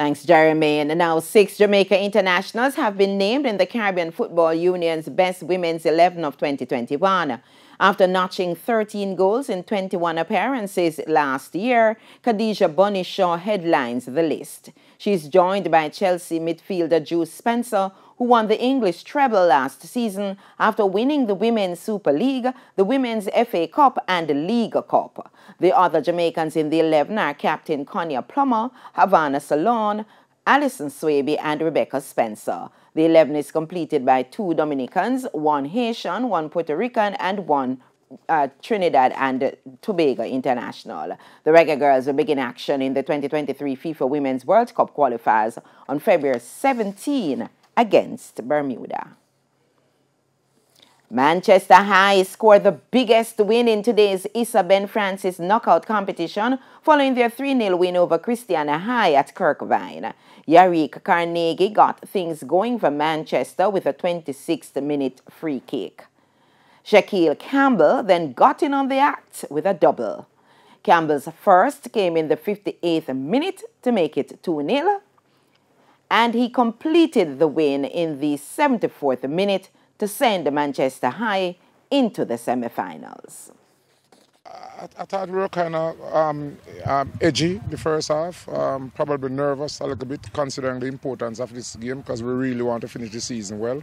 Thanks, Jeremy. And now six Jamaica internationals have been named in the Caribbean Football Union's Best Women's 11 of 2021. After notching 13 goals in 21 appearances last year, Khadija Bunny Shaw headlines the list. She's joined by Chelsea midfielder Drew Spencer, who won the English treble last season after winning the Women's Super League, the Women's FA Cup, and the League Cup. The other Jamaicans in the 11 are Captain Konya Plummer, Havana Solaun, Allyson Swaby, and Rebecca Spencer. The 11 is completed by two Dominicans, one Haitian, one Puerto Rican, and one uh, Trinidad and Tobago International. The Reggae Girlz will begin action in the 2023 FIFA Women's World Cup qualifiers on February 17 against Bermuda. Manchester High scored the biggest win in today's ISSA Ben Francis knockout competition following their 3-0 win over Christiana High at Kirkvine. Yarick Carnegie got things going for Manchester with a 26th minute free kick. Shaquille Campbell then got in on the act with a double. Campbell's first came in the 58th minute to make it 2-0 and he completed the win in the 74th minute to send Manchester High into the semi-finals. I, I, thought we were kind of um, um, edgy the first half, um, probably nervous a little bit considering the importance of this game because we really want to finish the season well.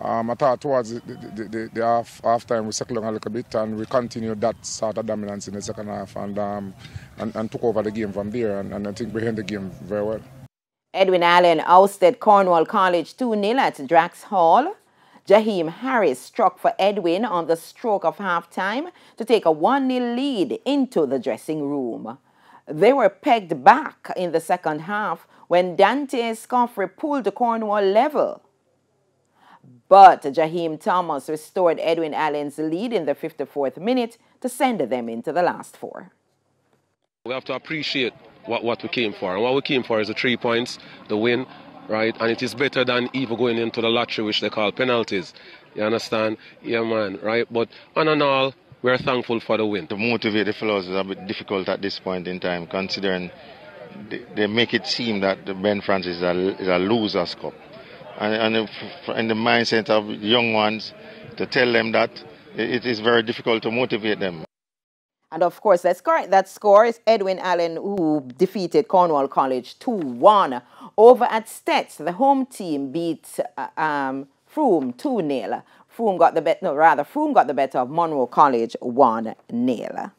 Um, I thought towards the, the, the, the half, half time we settled a little bit and we continued that sort of dominance in the second half and, um, and, and, took over the game from there and, and I think we the game very well. Edwin Allen ousted Cornwall College 2-0 at Drax Hall. Jaheim Harris struck for Edwin on the stroke of halftime to take a 1-0 lead into the dressing room. They were pegged back in the second half when Dante Scoffrey pulled the Cornwall level. But Jaheim Thomas restored Edwin Allen's lead in the 54th minute to send them into the last four. We have to appreciate what, what we came for. And what we came for is the three points, the win, right? And it is better than even going into the lottery, which they call penalties. You understand? Yeah, man, right? But on and all, we're thankful for the win. To motivate the fellows is a bit difficult at this point in time, considering they, they make it seem that the Ben Francis is a, is a loser's cup. And, and in the mindset of young ones, to tell them that it is very difficult to motivate them. And of course, that's correct. That score is Edwin Allen who defeated Cornwall College 2-1. Over at STETHS, the home team beat uh, um, Frome 2-0. Frome got the bet, no, rather, Frome got the better of Munro College 1-0.